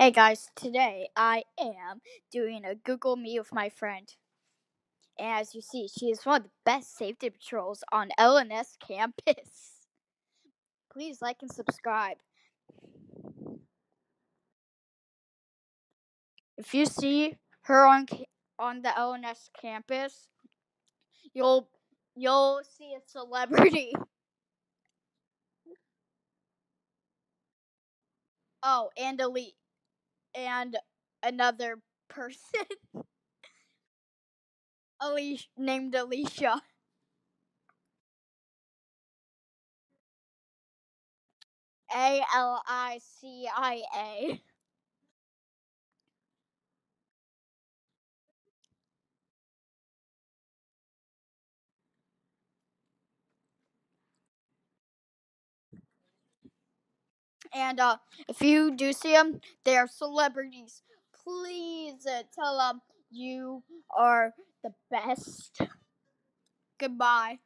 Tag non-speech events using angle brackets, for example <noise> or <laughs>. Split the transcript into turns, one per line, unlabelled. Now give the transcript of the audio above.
Hey guys, today I am doing a Google Meet with my friend. And as you see, she is one of the best safety patrols on LNS campus. <laughs> Please like and subscribe. If you see her on on the LNS campus, you'll you'll see a celebrity. <laughs> Oh, and elite and another person. <laughs> Alicia named Alicia. A L I C I A. And uh, if you do see them, they are celebrities. Please uh, tell them you are the best. Goodbye.